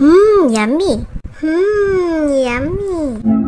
음, 얌미. 음, 얌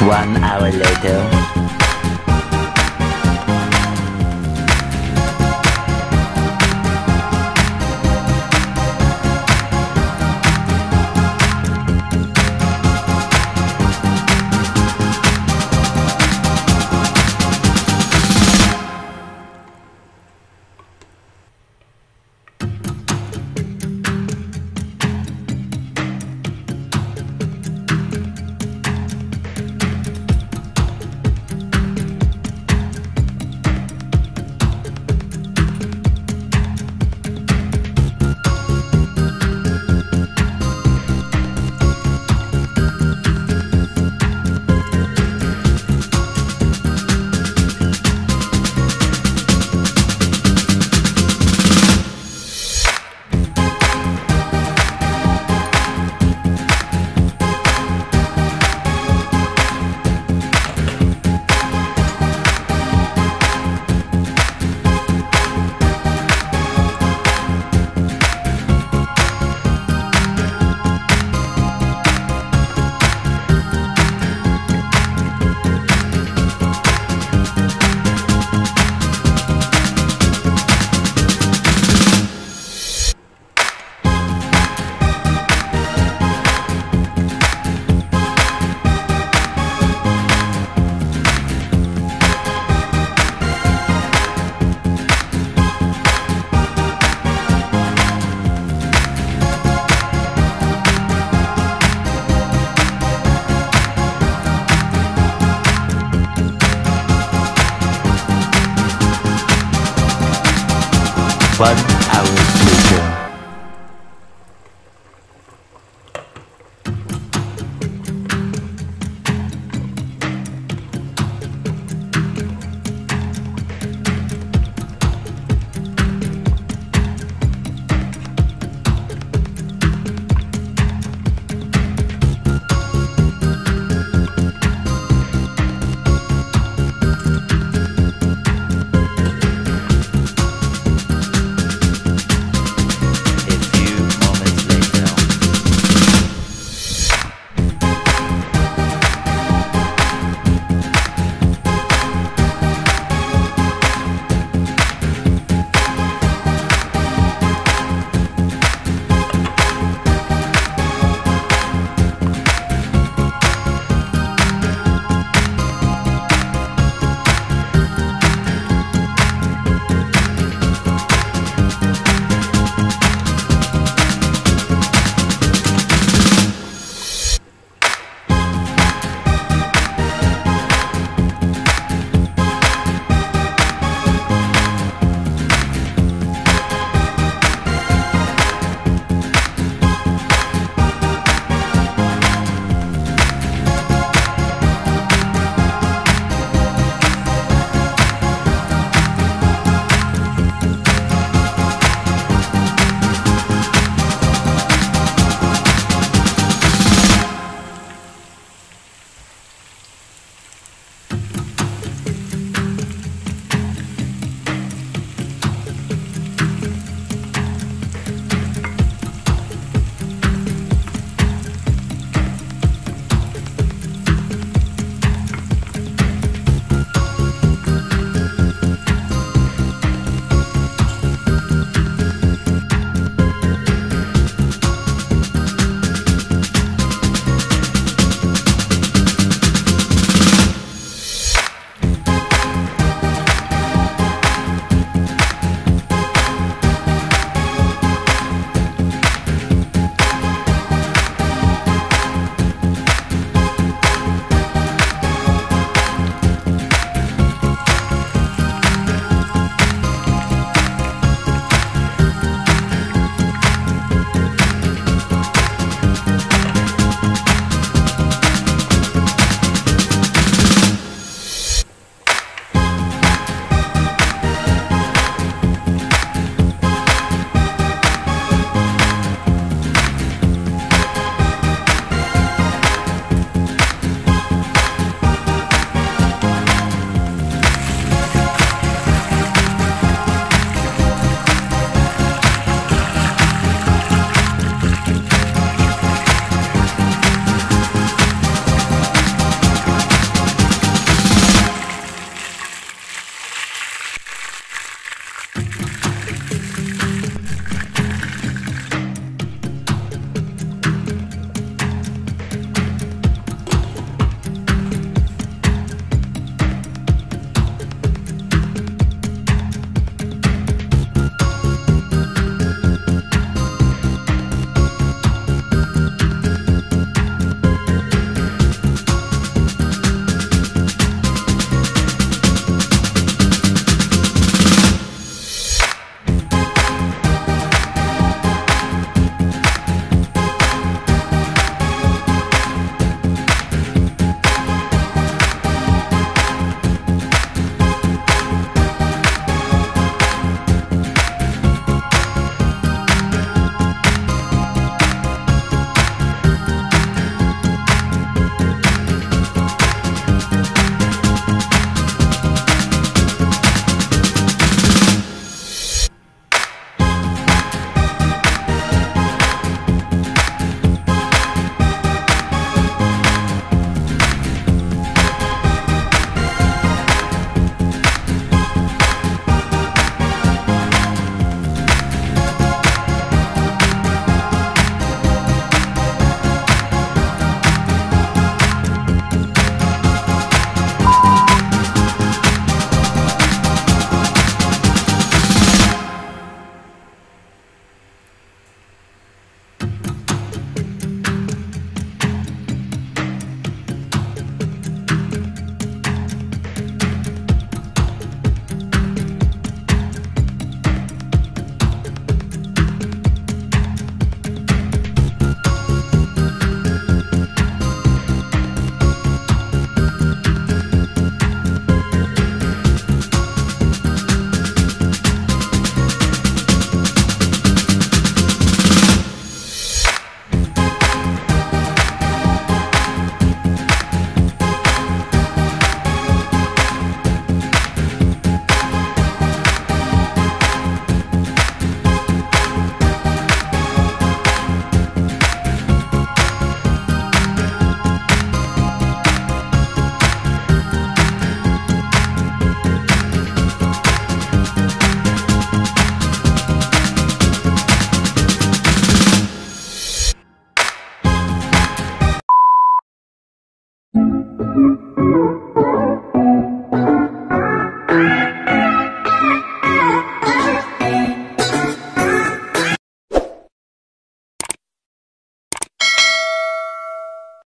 One hour later.